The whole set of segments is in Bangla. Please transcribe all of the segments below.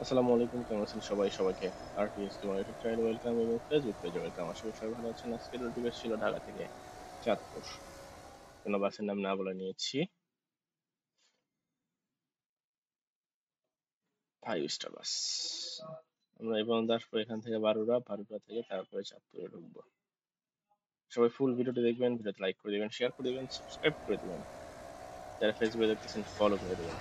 আসসালামু আলাইকুম, কেমন আছেন সবাই? সবাইকে আরটিএস তোমার ইউটিউব চ্যানেল ওয়েলকাম এবং ফেসবুক পেজে ওয়েলকাম। আশা করি সবাই ভালো আছেন। আজকের রুটি ছিল ঢাকা থেকে চাঁদপুর। কোনো বাসের নাম না বলে নিয়েছি। ফাইভ স্টার বাস আমরা এবং আসব এখান থেকে বারোরা বারোটা থেকে তারপরে চাঁদপুরে ঢুকবো। সবাই ফুল ভিডিওটি দেখবেন, ভিডিওতে লাইক করে দেবেন শেয়ার করে দেবেন সাবস্ক্রাইব করে দেবেন। যারা ফেসবুকে দেখতেছেন ফলো করে দেবেন।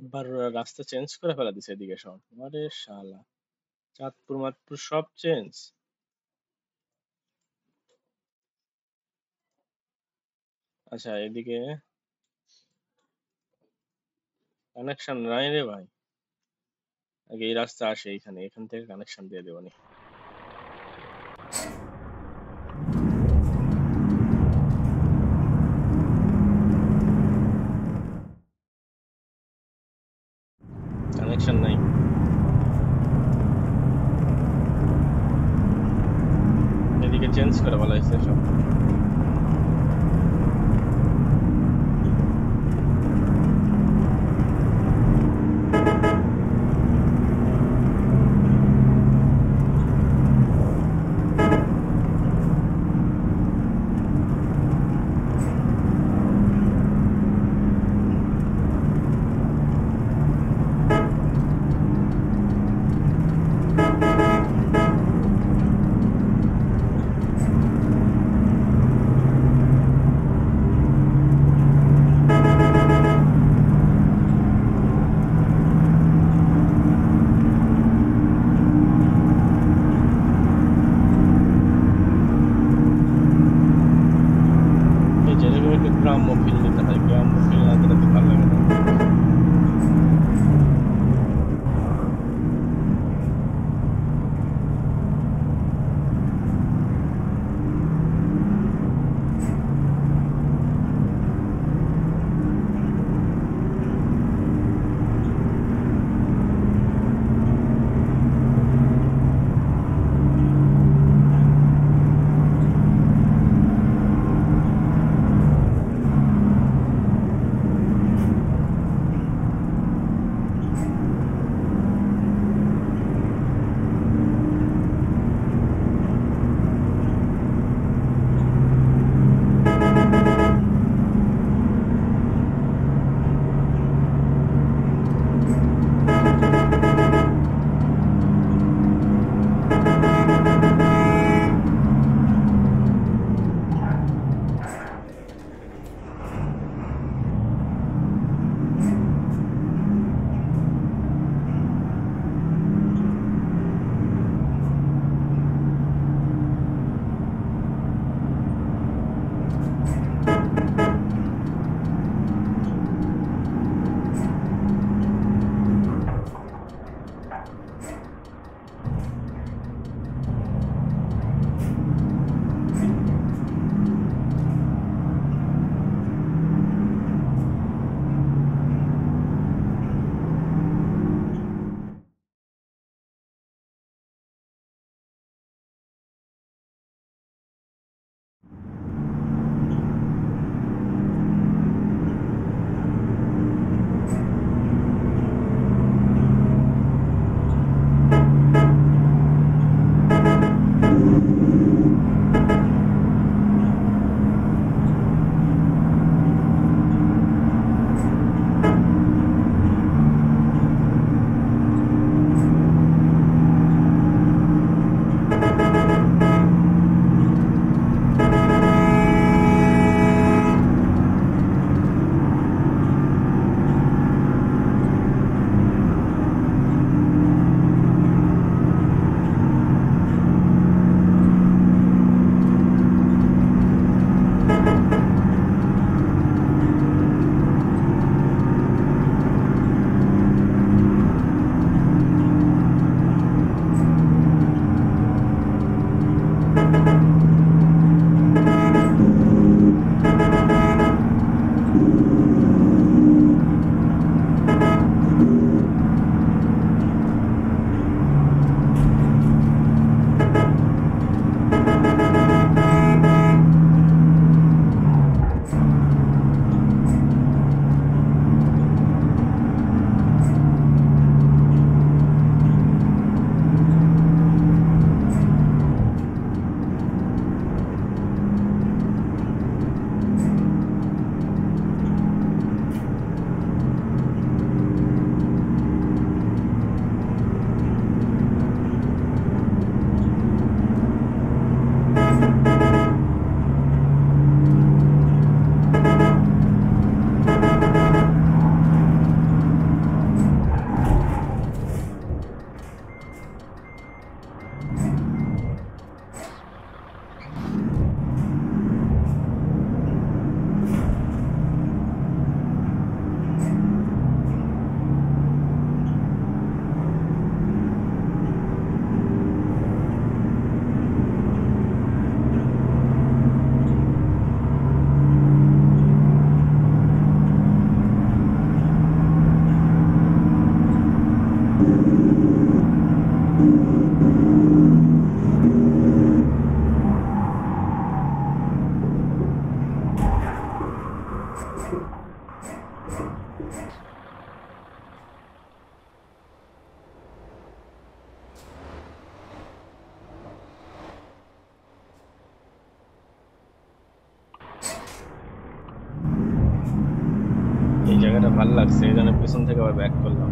বারোরা রাস্তা চেঞ্জ করে ফেলা দিছে এদিকে সব। আরে শালা, চাঁদপুর মাতপুর সব চেঞ্জ আচ্ছা এদিকে কানেকশন নাই রে ভাই। আগে এই রাস্তা আসে এইখানে, এখান থেকে কানেকশন দিয়ে দেবো নি। করে বলা হয়েছে সব লাগছে এই জন্য পেছন থেকে আবার ব্যাক করলাম।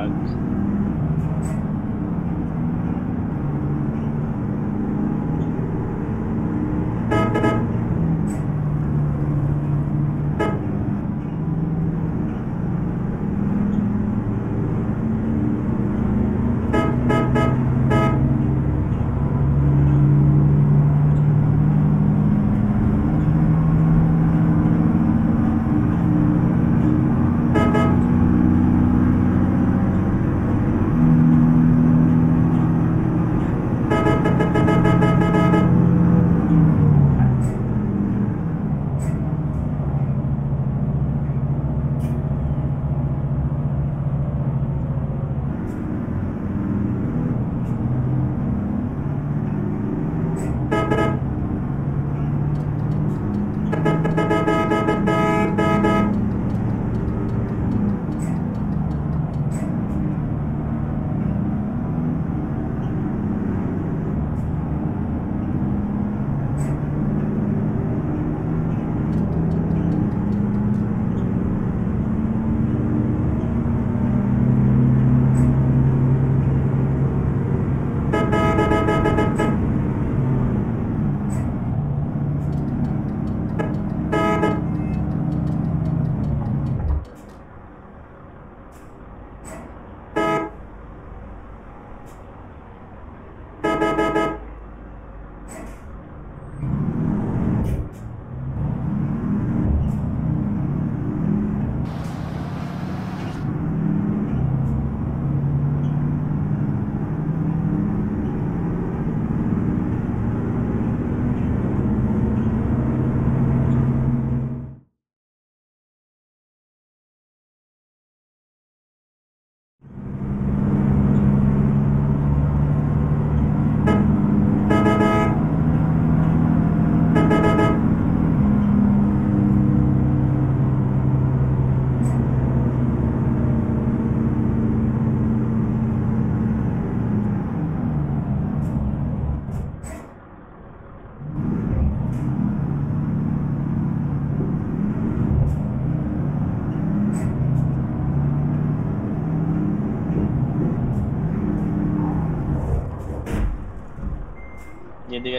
God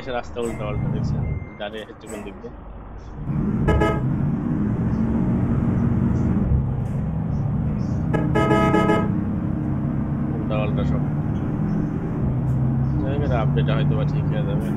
গেছে রাস্তা উল্টা পাল্টা দেখছে দাঁড়িয়ে হচ্ছে কোন দিক দিয়ে? উল্টা পাল্টা সব। আপডেট হয়তো বা ঠিক হয়ে যাবে।